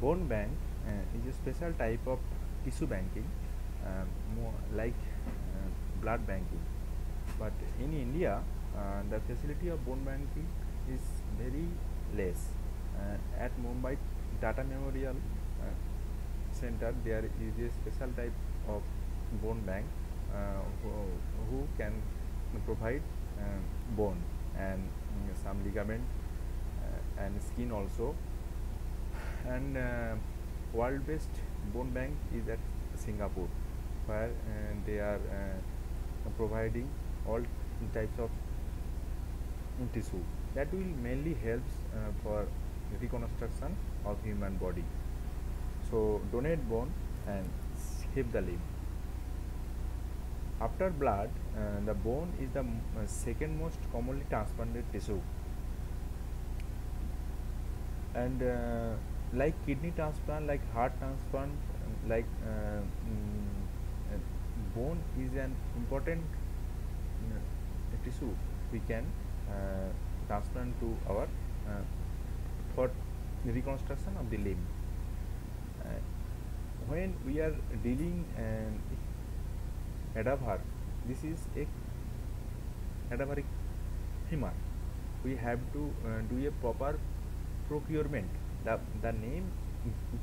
bone bank uh, is a special type of tissue banking um, more like uh, blood banking. But in india uh, the facility of bone banking is very less. Uh, at mumbai tata memorial uh, center there is a special type of bone bank who, who can provide bone and mm, some ligament and skin also and uh, world best bone bank is at singapore where uh, they are uh, providing all types of tissue. That will mainly helps uh, for reconstruction of human body. So donate bone and save the limb. After blood uh, the bone is the uh, second most commonly transplanted tissue. And like kidney transplant like heart transplant like uh, mm, uh, bone is an important uh, tissue we can uh, transplant to our uh, for reconstruction of the limb. Uh, when we are dealing um, cadaver this is a cadaveric femur we have to do a proper procurement the the name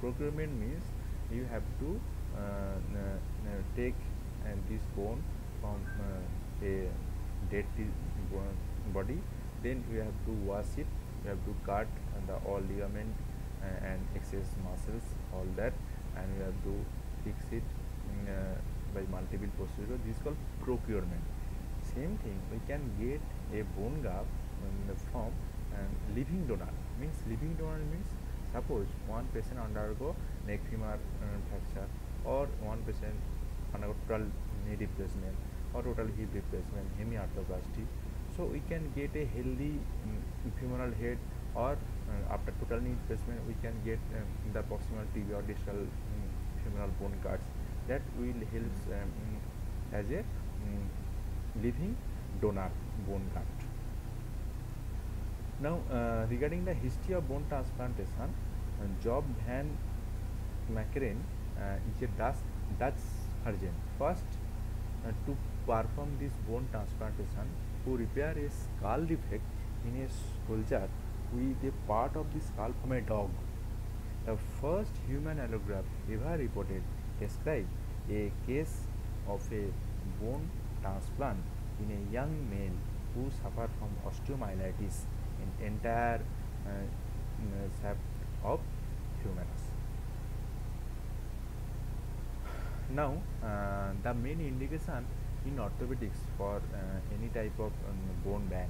procurement means you have to uh, take this bone from uh, a dead body. Then you have to wash it you have to cut the all ligament uh, and excess muscles all that and you have to fix it mm, uh, by multiple procedure. This is called procurement. Same thing we can get a bone graft um, from um, living donor. Means living donor means suppose one patient undergo neck femur fracture और one patient मैंने total knee replacement और total hip replacement hemi arthroplasty so we can get a healthy femoral head और after total knee replacement we can get the proximal tibia और digital femoral bone cards that will help as a living donor bone card Now uh, regarding the history of bone job van Meekeren uh, is a Dutch, Dutch surgeon. First uh, to perform this bone transplantation who repair a skull defect in a soldier with a part of the skull from a dog. The first human allograft ever reported described a case of a bone transplant in a young male who suffered from osteomyelitis. In entire uh, uh, of humerus. Now, uh, the main indication in orthopedics for uh, any type of um, bone bank.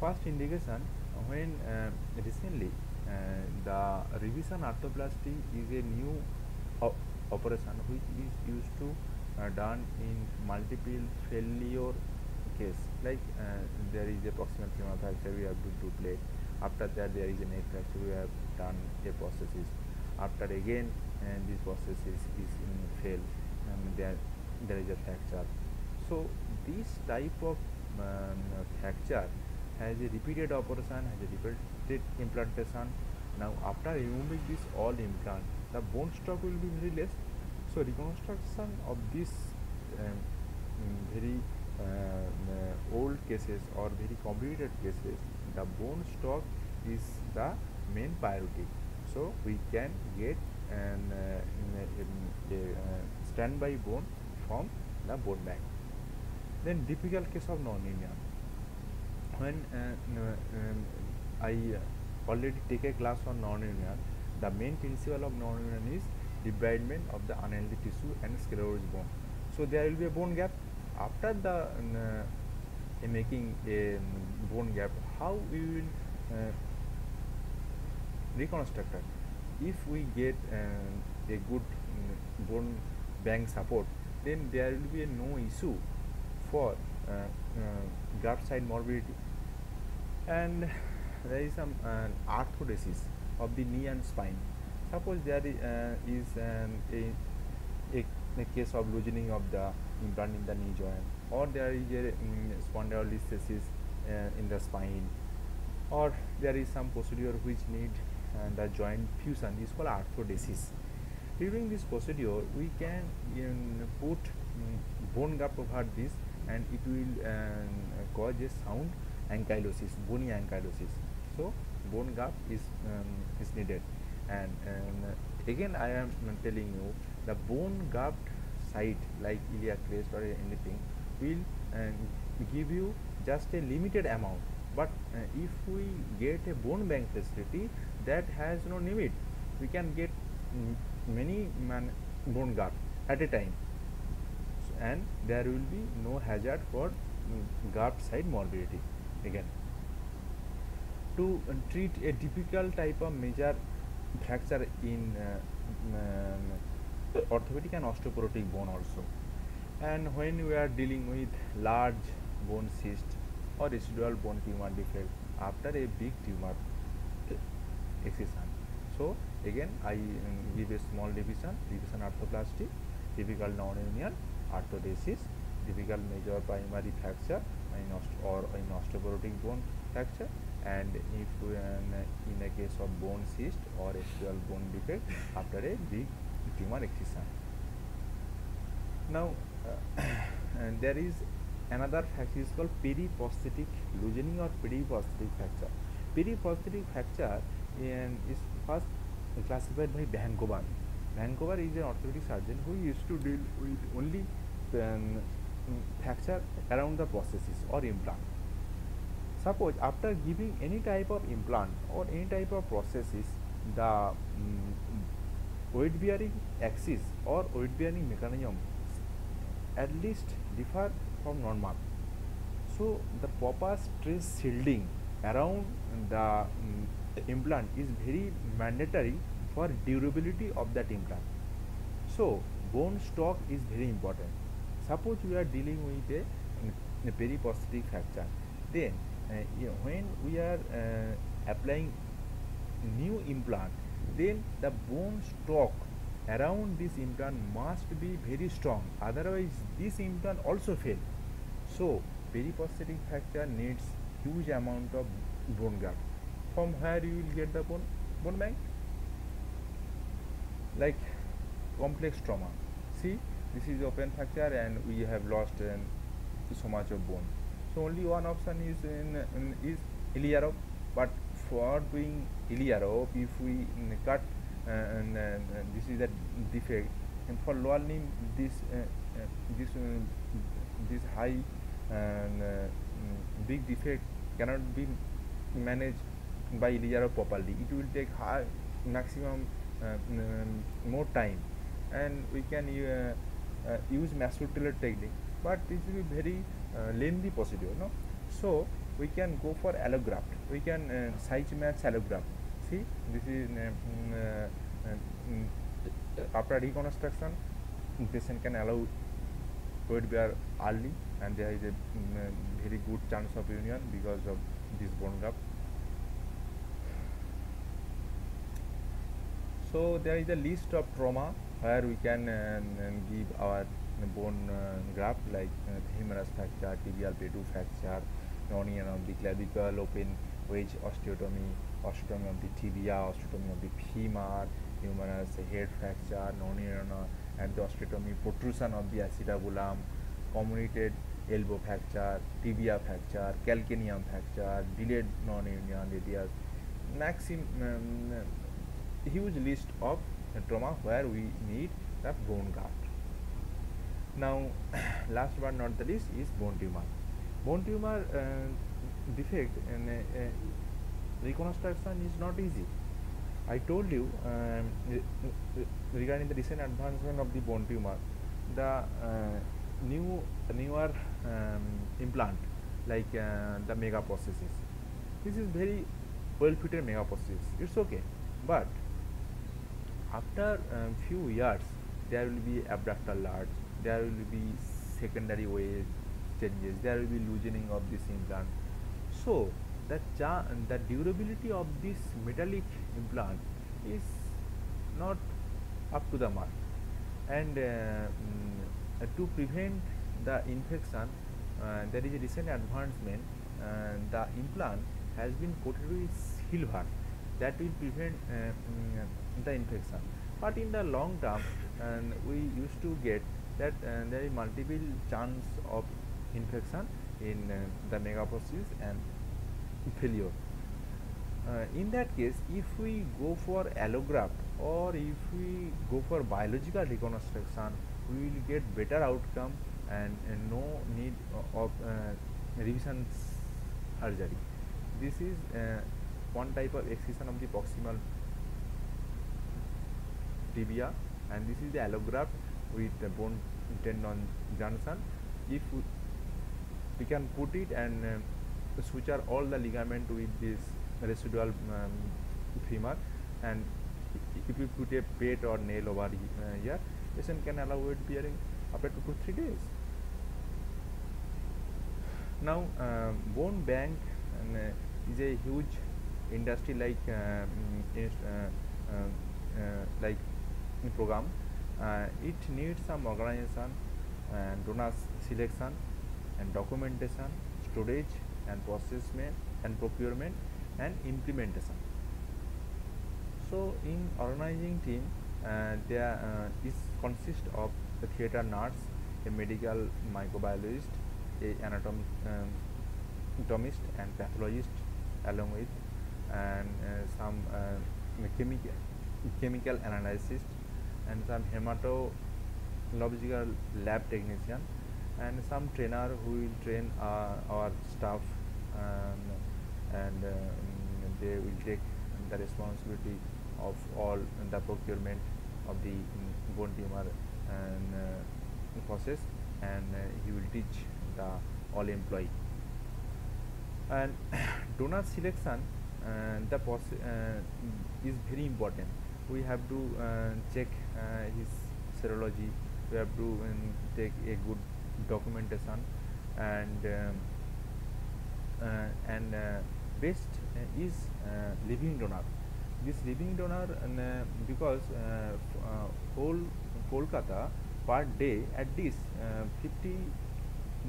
First indication when uh, recently uh, the revision arthroplasty is a new o- operation which is used to uh, done in multiple failure case like uh, there is a proximal femur fracture we have to do plate after that there is a fracture we have done a prosthesis after again and this prosthesis is in fail. And there there is a fracture. So this type of um, fracture has a repeated operation has a repeated implantation. Now after removing this all implant the bone stock will be very less. So reconstruction of this um, very uh, uh, old cases or very complicated cases the bone stock is the main priority so we can get an uh, uh, standby bone from the bone bank then difficult case of non-union when uh, um, I uh, already take a class on non-union, the main principle of non-union is debridement of the unhealthy tissue and sclerosis bone. So there will be a bone gap. After the n- uh, making a bone gap, how we will uh, reconstruct it? If we get uh, a good mm, bone bank support, then there will be no issue for uh, uh, graft side morbidity. And there is some uh, arthrodesis of the knee and spine. Suppose there i- uh, is um, a, a, a case of loosening of the implant in the knee joint or there is a mm, spondylolisthesis uh, in the spine or there is some procedure which need and the joint fusion is called arthrodesis. During this procedure, we can um, put um, bone graft over this and it will um, cause a sound ankylosis, bony ankylosis. So, bone graft is, um, is needed and again I am telling you the bone graft site like iliac crest or anything will give you just a limited amount. But uh, if we get a bone bank facility that has no limit. We can get many man bone graft at a time. And there will be no hazard for graft side morbidity again. To uh, treat a difficult type of major fracture in um, orthopedic and osteoporotic bone also and when we are dealing with large bone cyst or residual bone tumor defect after a big tumor excision. So again i um, give a small division division arthroplasty typical non-union arthrodesis typical major primary fracture in or in osteoporotic bone fracture and if um, in a case of bone cyst or residual bone defect after a big tumor excision. Now there is another fracture is called periprosthetic loosening or periprosthetic fracture periprosthetic fracture um, is first classified by Vancouver. Vancouver is an orthopedic surgeon who used to deal with only um, fracture around the prosthesis or implant. Suppose after giving any type of implant or any type of prosthesis, the um, weight bearing axis or weight bearing mechanism at least differ from normal. So the proper stress shielding around the um, implant is very mandatory for durability of that implant. So bone stock is very important. Suppose we are dealing with a, a periprosthetic fracture, then uh, when we are uh, applying new implant, then the bone stock around this implant must be very strong. Otherwise, this implant also fail. So periprosthetic fracture needs huge amount of bone graft from where you will get the bone bone bank like complex trauma see this is open fracture and we have lost uh, so much of bone so only one option is in, in is Ilizarov but for doing Ilizarov if we cut and, and, and, this is a defect and for lower limb this uh, uh this uh, this high and mm, big defect cannot be managed by Ilizarov properly. It will take high maximum uh, um, more time. And we can uh, uh, use Massut-Taylor technique but this will be very uh, lengthy procedure no? So we can go for allograft. We can uh, size match allograft see this is um, uh, um, after reconstruction patient can allow weight bear early and there is a um, very good chance of union because of this bone graft so there is a list of trauma where we can uh, give our bone uh, graft like uh, humerus fracture, tibial plateau fracture, the clavicle, open wedge osteotomy, osteotomy of the tibia, osteotomy of the femur, humerus head fracture, non-union and the osteotomy protrusion of the acetabulum, comminuted elbow fracture, tibia fracture, calcaneum fracture, delayed non-union radius, maximum um, huge list of trauma where we need the bone graft. Now, last but not the least is bone tumor. Bone tumor uh, defect and reconstruction is not easy. I told you um, regarding the recent advancement of the bone tumor, the uh, new newer um, implant like uh, the mega prosthesis. This is very well fitted mega. It's okay, but after um, few years there will be abductor large there will be secondary weight changes there will be loosening of this implant so the the durability of this metallic implant is not up to the mark. And uh, mm, to prevent the infection uh, there is a recent advancement uh, the implant has been coated with silver. That will prevent uh, mm, the infection. But in the long term we used to get that uh, there is multiple chance of infection in uh, the megaprosthesis and failure uh, in that case if we go for allograft or if we go for biological reconstruction we will get better outcome and, and no need of uh, revision surgery. This is uh, one type of excision of the proximal tibia and this is the allograft with the bone tendon junction. If we, we can put it and uh, suture all the ligament with this residual um, femur and if you put a plate or nail over uh, here patient can allow it bearing up to 2 3 days. Now uh, bone bank uh, is a huge industry like uh, mm, uh, uh, like program. It needs some organization and donor selection and documentation storage and processment and procurement and implementation. So in organizing team uh, there uh, is consist of a theater nurse a medical microbiologist a um, anatomist and pathologist along with and uh, some uh, chemical chemical analysis and some hematological lab technician and some trainer who will train uh, our staff and um, they will take the responsibility of all the procurement of the bone tumor and uh, process and uh, he will teach the all employee. And donor selection uh, the uh, is very important. We have to uh, check uh, his serology. We have to um, take a good documentation and um, uh, and uh, best uh, is uh, living donor. This living donor uh, because whole Kolkata per day at least 50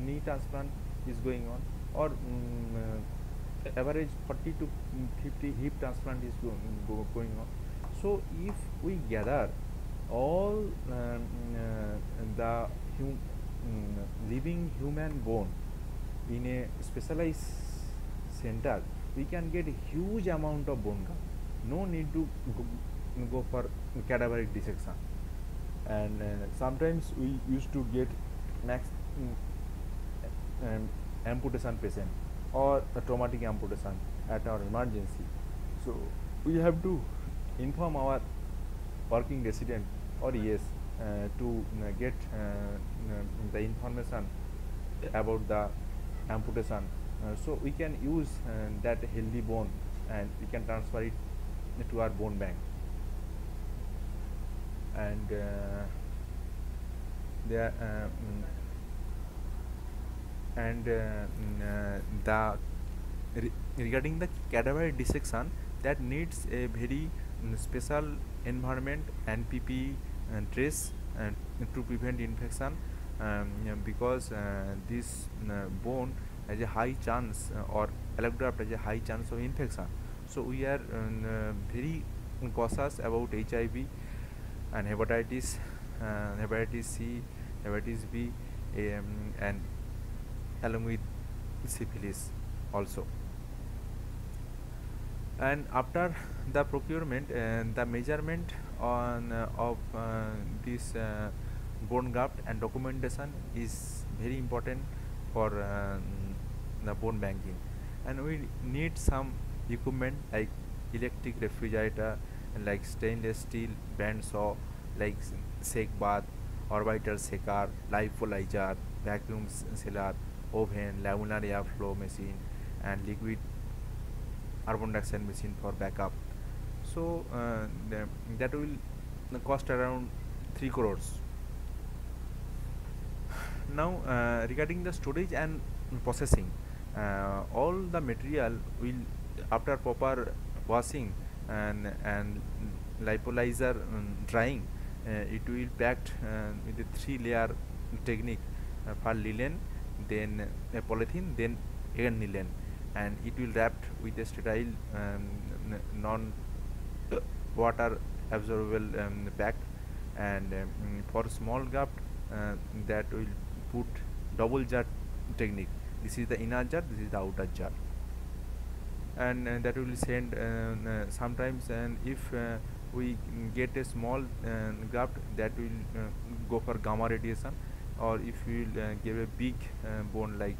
knee transplant is going on or um, average 40 to 50 hip transplant is go, go, going on. So if we gather all um, the hum, um, living human bone in a specialized center we can get huge amount of bone no need to go, go for cadaveric dissection. And uh, sometimes we used to get max um, amputation patient or a traumatic amputation at our emergency. So we have to inform our working resident or yes to uh, get uh, the information about the amputation. Uh, so we can use uh, that healthy bone and we can transfer it to our bone bank. And uh, there mm, and mm, the re regarding the cadaver dissection that needs a very mm, special environment and And to prevent infection um, because uh, this uh, bone has a high chance uh, or allograft has a high chance of infection. So we are very cautious about HIV and hepatitis uh, hepatitis C hepatitis B um, and along with syphilis also and after the procurement uh, the measurement on uh, of uh, this uh, bone graft and documentation is very important for uh, the bone banking. And we need some equipment like electric refrigerator like stainless steel band saw like shake bath orbital shaker lyophilizer vacuum sealer oven laminar airflow machine and liquid carbon dioxide machine for backup. So uh, that will cost around 3 crores. Now uh, regarding the storage and processing uh, all the material will after proper washing and and lipolyzer um, drying uh, it will packed uh, with a three layer technique uh, for linen then polythene then again nylon and it will wrapped with a sterile um, non water absorbable um, pack. And um, for small gap uh, that will put double jar technique. This is the inner jar this is the outer jar. And uh, that will send uh, uh, sometimes and if uh, we get a small uh, graft that will uh, go for gamma radiation. Or if we will uh, give a big uh, bone like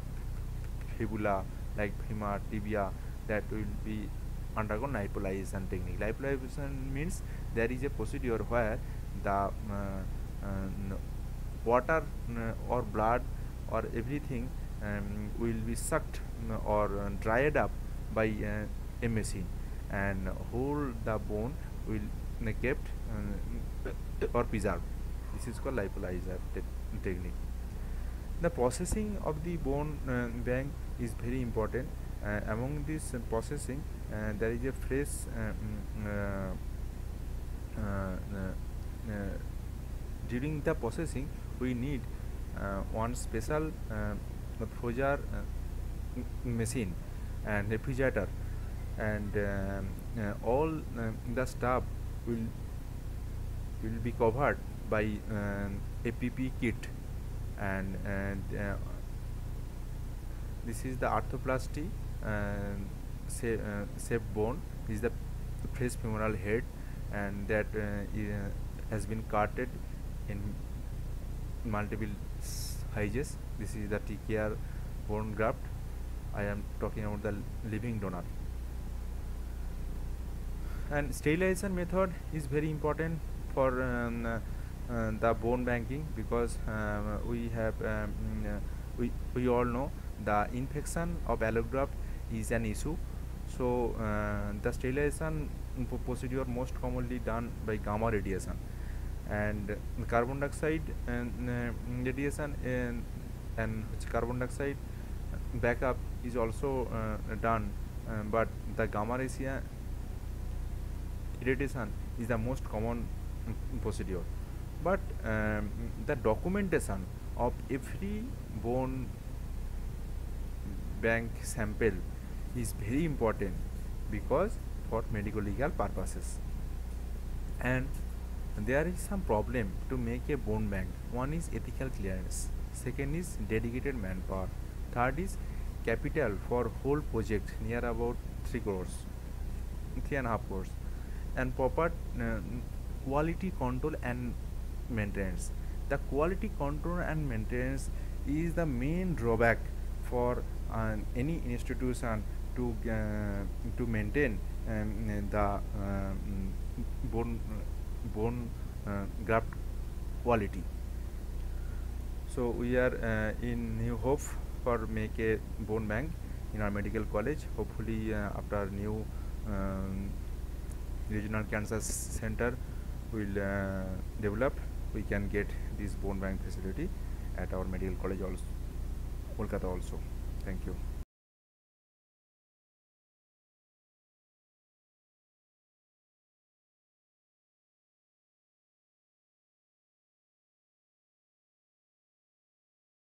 fibula like femur tibia that will be undergo lipolization technique. Lipolization means there is a procedure where the uh, uh, water uh, or blood or everything um, will be sucked or dried up by a machine. And whole the bone will kept or preserved. This is called lipolyzer te technique the processing of the bone uh, bank is very important. Uh, among this uh, processing there is a fresh mm, during the processing we need one special Fojar machine and refrigerator. And uh, all uh, the stuff will will be covered by um, a PP kit and, and uh, this is the arthroplasty sa uh, safe bone. This is the fresh femoral head and that uh, has been carted in multiple sizes. This is the TKR bone graft. I am talking about the living donor. And sterilization method is very important for um, uh, uh, the bone banking because um, we have um, uh, we, we all know the infection of allograft is an issue. So uh, the sterilization procedure most commonly done by gamma radiation. And carbon dioxide and uh, radiation and, and carbon dioxide backup is also uh, done. But the gamma radiation is the most common procedure but um, the documentation of every bone bank sample is very important because for medical legal purposes. And there is some problem to make a bone bank. One is ethical clearance. Second is dedicated manpower. Third is capital for whole project near about 3 crores three and a half crores. And proper uh, quality control and maintenance. The quality control and maintenance is the main drawback for uh, any institution to uh, to maintain um, the um, bone bone uh, graft quality. So we are uh, in new hope for make a bone bank in our medical college. Hopefully uh, after new um, regional cancer center will uh, develop we can get this bone bank facility at our medical college also kolkata also. Thank you